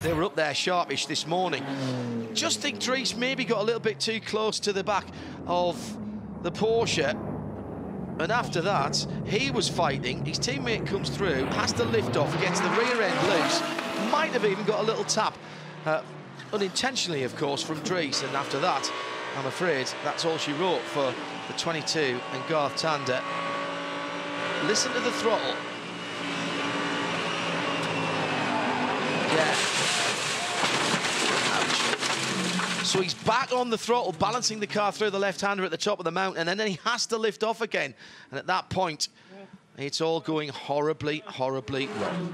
They were up there sharpish this morning. Just think Dries maybe got a little bit too close to the back of the Porsche. And after that, he was fighting. His teammate comes through, has to lift off, gets the rear end loose. Might have even got a little tap, uh, unintentionally, of course, from Dries. And after that, I'm afraid that's all she wrote for the 22 and Garth Tander. Listen to the throttle. So he's back on the throttle, balancing the car through the left-hander at the top of the mountain, and then he has to lift off again. And at that point, it's all going horribly, horribly wrong.